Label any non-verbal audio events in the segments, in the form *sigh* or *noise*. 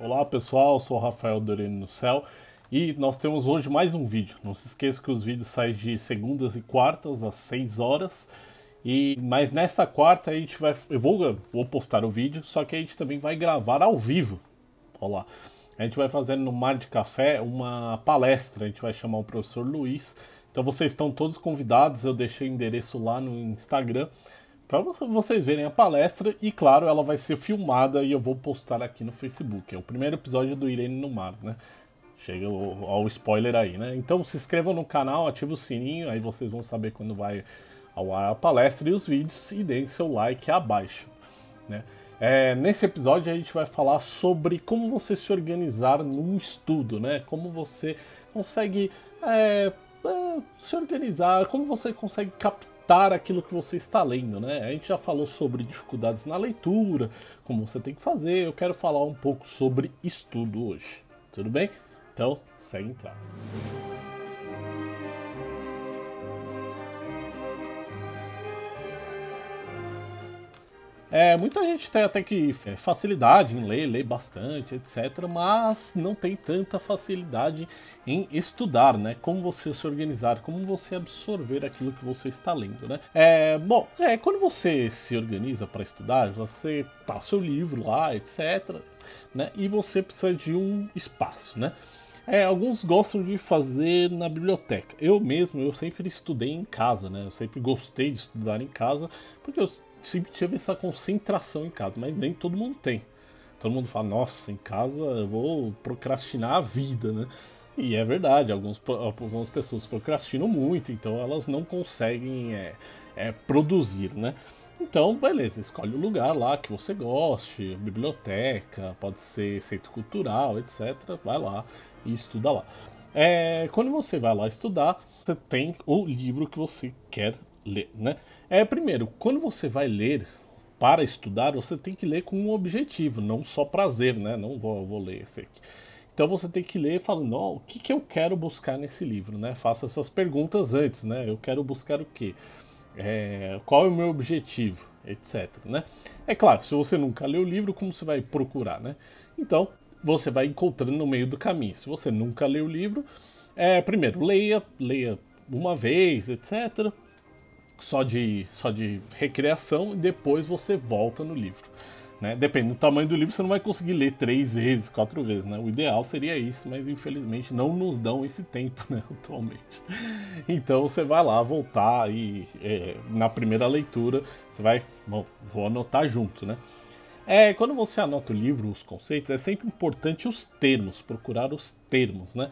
Olá pessoal, sou Rafael Doreno no Céu e nós temos hoje mais um vídeo. Não se esqueça que os vídeos saem de segundas e quartas às 6 horas. E, mas nessa quarta a gente vai. Eu vou, vou postar o vídeo, só que a gente também vai gravar ao vivo. Olha lá. A gente vai fazer no Mar de Café uma palestra. A gente vai chamar o professor Luiz. Então vocês estão todos convidados. Eu deixei o endereço lá no Instagram para vocês verem a palestra e claro, ela vai ser filmada e eu vou postar aqui no Facebook. É o primeiro episódio do Irene no Mar, né? Chega ao spoiler aí, né? Então se inscrevam no canal, ative o sininho, aí vocês vão saber quando vai ao ar a palestra e os vídeos e deem seu like abaixo, né? É, nesse episódio a gente vai falar sobre como você se organizar num estudo, né? Como você consegue é, é, se organizar, como você consegue captar captar aquilo que você está lendo, né? A gente já falou sobre dificuldades na leitura, como você tem que fazer. Eu quero falar um pouco sobre estudo hoje. Tudo bem? Então, segue entrar. É, muita gente tem até que é, facilidade em ler, lê bastante, etc. Mas não tem tanta facilidade em estudar, né? Como você se organizar, como você absorver aquilo que você está lendo, né? É, bom, é, quando você se organiza para estudar, você tá o seu livro lá, etc. Né? E você precisa de um espaço, né? É, alguns gostam de fazer na biblioteca. Eu mesmo, eu sempre estudei em casa, né? Eu sempre gostei de estudar em casa, porque eu sempre tive essa concentração em casa, mas nem todo mundo tem. Todo mundo fala, nossa, em casa eu vou procrastinar a vida, né? E é verdade, alguns, algumas pessoas procrastinam muito, então elas não conseguem é, é, produzir, né? Então, beleza, escolhe o lugar lá que você goste, biblioteca, pode ser centro cultural, etc. Vai lá e estuda lá. É, quando você vai lá estudar, você tem o livro que você quer ler, né? É, primeiro, quando você vai ler para estudar, você tem que ler com um objetivo, não só prazer, né? Não vou, vou ler esse aqui. Então você tem que ler falando, oh, o que, que eu quero buscar nesse livro, né? Faça essas perguntas antes, né? Eu quero buscar o quê? É, qual é o meu objetivo, etc, né? É claro, se você nunca leu o livro, como você vai procurar, né? Então, você vai encontrando no meio do caminho. Se você nunca leu o livro, é, primeiro, leia, leia uma vez, etc só de, só de recreação e depois você volta no livro. Né? Depende do tamanho do livro, você não vai conseguir ler três vezes, quatro vezes. Né? O ideal seria isso, mas infelizmente não nos dão esse tempo né, *laughs* atualmente. Então você vai lá voltar e é, na primeira leitura você vai. Bom, vou anotar junto, né? É, quando você anota o livro, os conceitos, é sempre importante os termos, procurar os termos, né?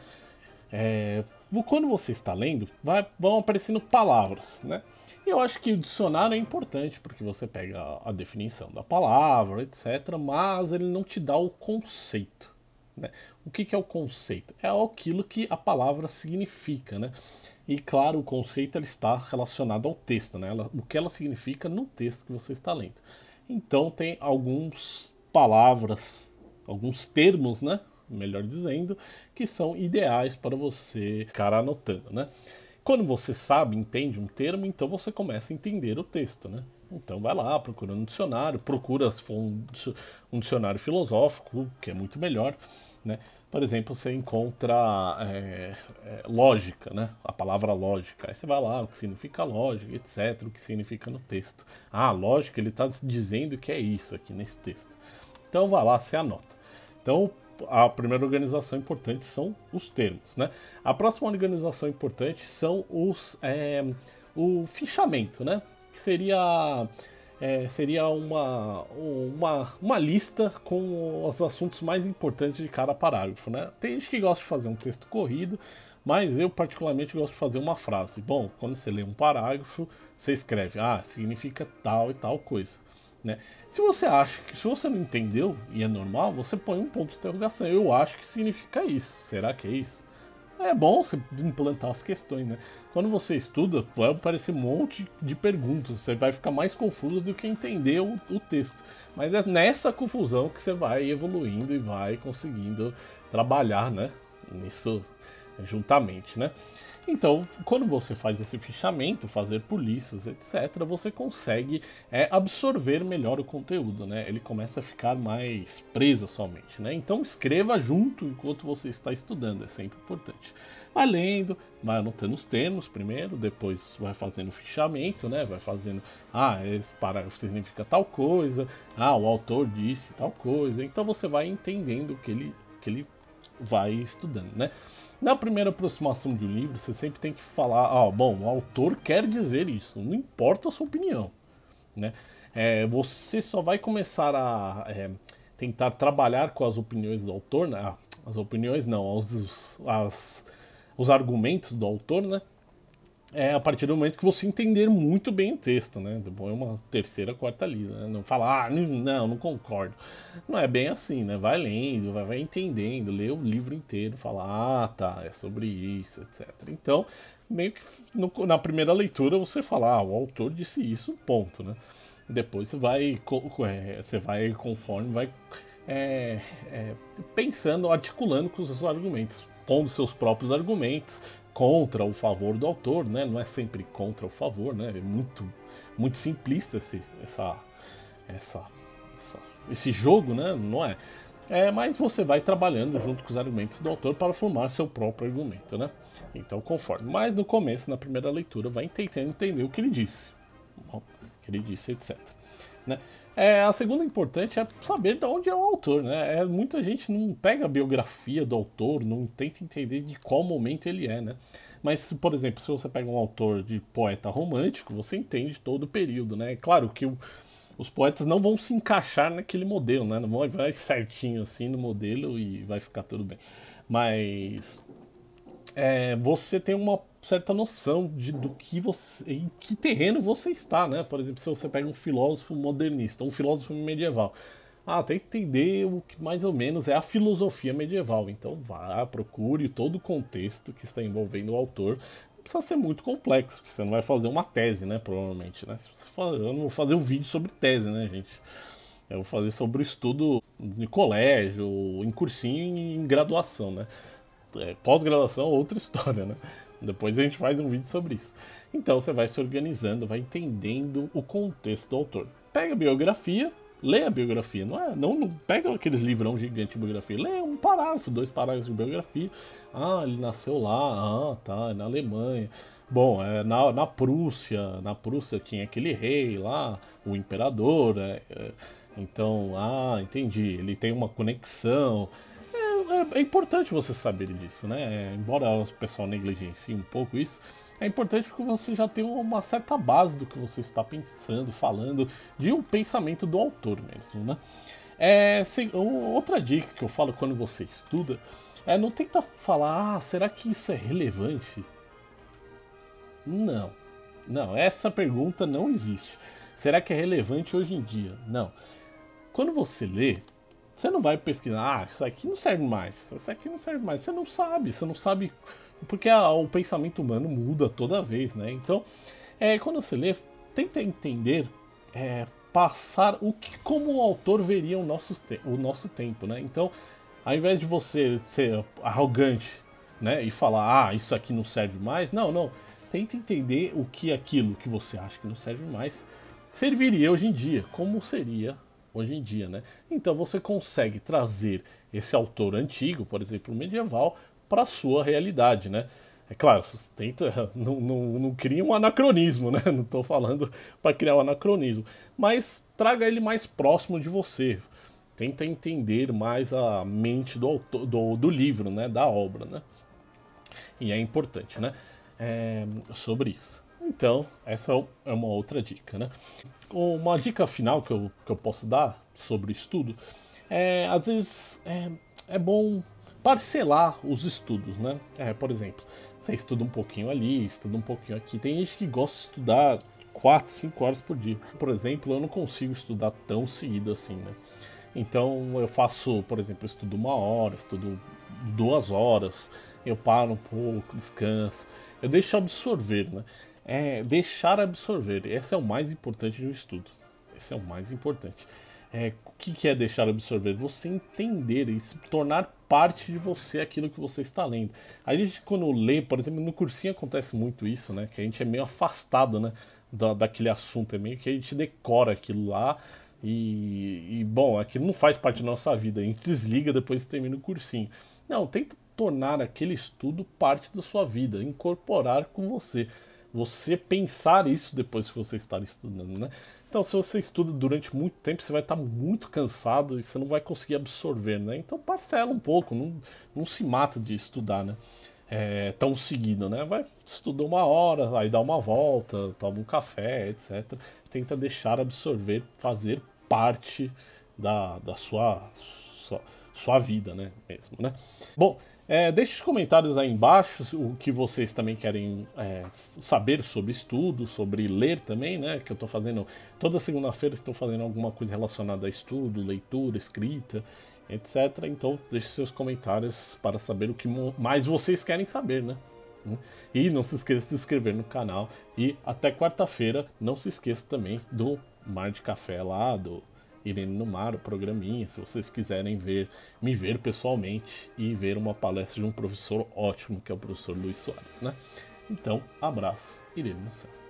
É, quando você está lendo, vai, vão aparecendo palavras, né? Eu acho que o dicionário é importante, porque você pega a definição da palavra, etc., mas ele não te dá o conceito. Né? O que, que é o conceito? É aquilo que a palavra significa, né? E claro, o conceito ele está relacionado ao texto, né? Ela, o que ela significa no texto que você está lendo. Então tem algumas palavras, alguns termos, né? Melhor dizendo, que são ideais para você ficar anotando, né? Quando você sabe, entende um termo, então você começa a entender o texto, né? Então vai lá, procura um dicionário, procura um dicionário filosófico, que é muito melhor, né? Por exemplo, você encontra é, é, lógica, né? A palavra lógica. Aí você vai lá, o que significa lógica, etc., o que significa no texto. Ah, lógica, ele está dizendo que é isso aqui nesse texto. Então vai lá, você anota. Então, a primeira organização importante são os termos, né? A próxima organização importante são os é, o fichamento, né? Que seria é, seria uma, uma, uma lista com os assuntos mais importantes de cada parágrafo, né? Tem gente que gosta de fazer um texto corrido, mas eu particularmente gosto de fazer uma frase. Bom, quando você lê um parágrafo, você escreve, ah, significa tal e tal coisa. Né? Se você acha que se você não entendeu e é normal, você põe um ponto de interrogação. Eu acho que significa isso. Será que é isso? É bom você implantar as questões, né? Quando você estuda, vai aparecer um monte de perguntas. Você vai ficar mais confuso do que entender o, o texto. Mas é nessa confusão que você vai evoluindo e vai conseguindo trabalhar, né? Nisso juntamente, né? Então, quando você faz esse fichamento, fazer polícias, etc., você consegue é, absorver melhor o conteúdo, né? Ele começa a ficar mais preso à sua mente, né? Então, escreva junto enquanto você está estudando, é sempre importante. Vai lendo, vai anotando os termos primeiro, depois vai fazendo fichamento, né? Vai fazendo, ah, esse parágrafo significa tal coisa, ah, o autor disse tal coisa. Então, você vai entendendo o que ele, que ele vai estudando, né? Na primeira aproximação de um livro, você sempre tem que falar, ah, bom, o autor quer dizer isso, não importa a sua opinião, né? É, você só vai começar a é, tentar trabalhar com as opiniões do autor, né? Ah, as opiniões não, os, os, as, os argumentos do autor, né? É a partir do momento que você entender muito bem o texto, né? Depois é uma terceira, quarta lida, né? Não falar, ah, não, não concordo. Não é bem assim, né? Vai lendo, vai, vai entendendo, lê o livro inteiro, fala, ah, tá, é sobre isso, etc. Então, meio que no, na primeira leitura você fala, ah, o autor disse isso, ponto, né? Depois você vai, é, você vai conforme vai é, é, pensando, articulando com os seus argumentos, pondo seus próprios argumentos, contra o favor do autor, né? Não é sempre contra o favor, né? É muito, muito simplista esse, essa, essa, essa, esse jogo, né? Não é? É, mas você vai trabalhando junto com os argumentos do autor para formar seu próprio argumento, né? Então, conforme. Mas no começo, na primeira leitura, vai tentando entender o que ele disse, o que ele disse, etc. Né? É, a segunda importante é saber de onde é o autor, né? É, muita gente não pega a biografia do autor, não tenta entender de qual momento ele é, né? Mas, por exemplo, se você pega um autor de poeta romântico, você entende todo o período, né? É claro que o, os poetas não vão se encaixar naquele modelo, né? Não vão vai certinho assim no modelo e vai ficar tudo bem. Mas é, você tem uma certa noção de do que você, em que terreno você está, né? Por exemplo, se você pega um filósofo modernista, um filósofo medieval, ah, tem que entender o que mais ou menos é a filosofia medieval. Então vá, procure todo o contexto que está envolvendo o autor. Não precisa ser muito complexo, porque você não vai fazer uma tese, né? Provavelmente, né? For, eu não vou fazer um vídeo sobre tese, né, gente? Eu vou fazer sobre o estudo de colégio, em cursinho em graduação, né? É, Pós-graduação é outra *laughs* história, né? Depois a gente faz um vídeo sobre isso. Então você vai se organizando, vai entendendo o contexto do autor. Pega a biografia, lê a biografia, não é? Não, não pega aqueles livrão gigante de biografia, lê um parágrafo, dois parágrafos de biografia. Ah, ele nasceu lá, ah, tá, é na Alemanha. Bom, é, na, na Prússia, na Prússia tinha aquele rei lá, o imperador. É, é, então, ah, entendi. Ele tem uma conexão é, é, importante você saber disso, né? Embora o pessoal negligencie um pouco isso, é importante porque você já tem uma certa base do que você está pensando, falando, de um pensamento do autor mesmo, né? É, sem, outra dica que eu falo quando você estuda é não tenta falar, ah, será que isso é relevante? Não, não, essa pergunta não existe. Será que é relevante hoje em dia? Não. Quando você lê, você não vai pesquisar, ah, isso aqui não serve mais, isso aqui não serve mais. Você não sabe, você não sabe. Porque a, o pensamento humano muda toda vez, né? Então, é, quando você lê, tenta entender, é, passar o que, como o autor veria o nosso, o nosso tempo, né? Então, ao invés de você ser arrogante, né, e falar, ah, isso aqui não serve mais, não, não. Tenta entender o que aquilo que você acha que não serve mais serviria hoje em dia, como seria hoje em dia, né? Então você consegue trazer esse autor antigo, por exemplo, medieval, para a sua realidade, né? É claro, tenta, *laughs* não, não, não cria um anacronismo, né? *laughs* Não estou falando para criar um anacronismo, mas traga ele mais próximo de você. Tenta entender mais a mente do, autor, do, do livro, né? Da obra, né? E é importante, né? É, sobre isso. Então, essa é uma outra dica, né? Uma dica final que eu, que eu posso dar sobre estudo é, às vezes, é, é bom parcelar os estudos, né? É, por exemplo, você estuda um pouquinho ali, estuda um pouquinho aqui. Tem gente que gosta de estudar 4, 5 horas por dia. Por exemplo, eu não consigo estudar tão seguido assim, né? Então eu faço, por exemplo, eu estudo uma hora, estudo duas horas, eu paro um pouco, descanso, eu deixo absorver, né? É deixar absorver. Esse é o mais importante um estudo. Esse é o mais importante. É, o que é deixar absorver? Você entender e se tornar parte de você aquilo que você está lendo. A gente, quando lê, por exemplo, no cursinho acontece muito isso, né? Que a gente é meio afastado, né? Da, daquele assunto, é meio que a gente decora aquilo lá e, e, bom, aquilo não faz parte da nossa vida. A gente desliga depois que termina o cursinho. Não, tenta tornar aquele estudo parte da sua vida, incorporar com você. Você pensar isso depois que você está estudando, né? Então, se você estuda durante muito tempo, você vai estar muito cansado e você não vai conseguir absorver, né? Então, parcela um pouco, não, não se mata de estudar, né? É, tão seguido, né? Vai estudar uma hora, aí dá uma volta, toma um café, etc. Tenta deixar absorver, fazer parte da, da sua, sua, sua vida, né? Mesmo, né? Bom, é, deixe os comentários aí embaixo o que vocês também querem é, saber sobre estudo, sobre ler também, né? Que eu estou fazendo toda segunda-feira estou fazendo alguma coisa relacionada a estudo, leitura, escrita, etc. Então deixe seus comentários para saber o que mais vocês querem saber, né? E não se esqueça de se inscrever no canal. E até quarta-feira, não se esqueça também do Mar de Café lá, do Irene no Mar, o programinha, se vocês quiserem ver, me ver pessoalmente e ver uma palestra de um professor ótimo, que é o professor Luiz Soares, né? Então, abraço, Irene no céu.